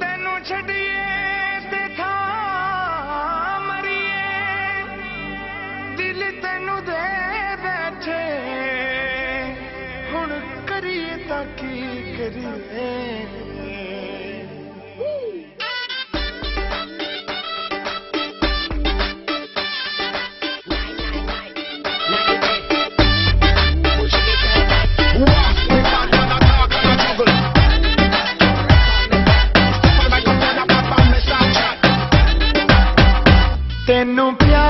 ਤੈਨੂੰ ਛੱਡੀਏ ਤੇ ਥਾਂ ਮਰੀਏ। ਦਿਲ ਤੈਨੂੰ ਦੇ ਬੈਠੇ। ਹੁਣ ਕਰੀਏ ਤਾਂ ਕੀ ਕਰੀਏ। ਤੈਨੂੰ ਪਿਆਰ